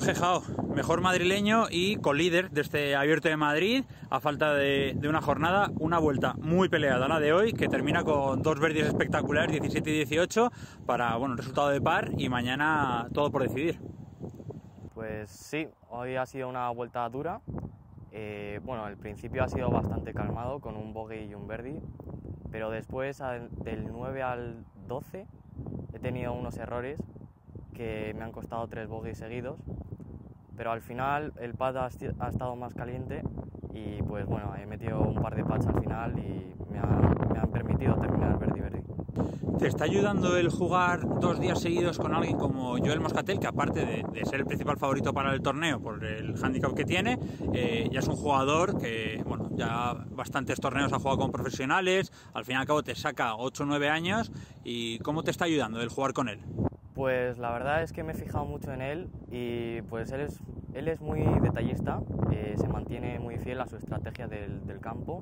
Fejao, mejor madrileño y colíder de este abierto de Madrid, a falta de, de, una jornada, una vuelta muy peleada la de hoy, que termina con dos verdes espectaculares, 17 y 18, para bueno, resultado de par y mañana todo por decidir. Pues sí, hoy ha sido una vuelta dura. Eh, bueno, el principio ha sido bastante calmado con un bogey y un birdie, pero después del 9 al 12 he tenido unos errores que me han costado tres bogies seguidos, pero al final el pad ha, estado más caliente y pues bueno, he metido un par de pads al final y me, ha, me han permitido terminar birdie birdie. ¿Te está ayudando el jugar dos días seguidos con alguien como Joel Moscatel, que aparte de, de ser el principal favorito para el torneo por el handicap que tiene, eh, ya es un jugador que, bueno, ya bastantes torneos ha jugado con profesionales, al fin y al cabo te saca 8 o 9 años, ¿y cómo te está ayudando el jugar con él? Pues la verdad es que me he fijado mucho en él y pues él es, él es muy detallista, eh, se mantiene muy fiel a su estrategia del, del campo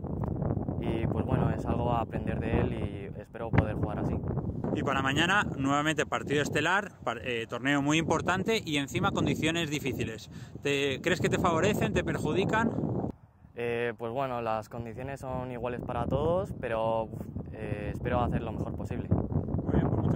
y pues bueno, es algo a aprender de él y espero poder jugar así. Y para mañana, nuevamente partido estelar, eh, torneo muy importante y encima condiciones difíciles. ¿Te, ¿Crees que te favorecen, te perjudican? Eh, pues bueno, las condiciones son iguales para todos, pero eh, espero hacer lo mejor posible. Muy bien, pues